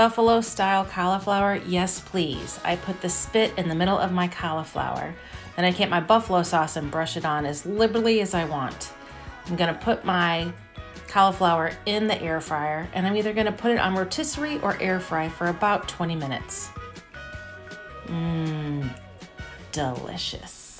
Buffalo style cauliflower? Yes, please. I put the spit in the middle of my cauliflower. Then I get my buffalo sauce and brush it on as liberally as I want. I'm gonna put my cauliflower in the air fryer and I'm either gonna put it on rotisserie or air fry for about 20 minutes. Mmm, delicious.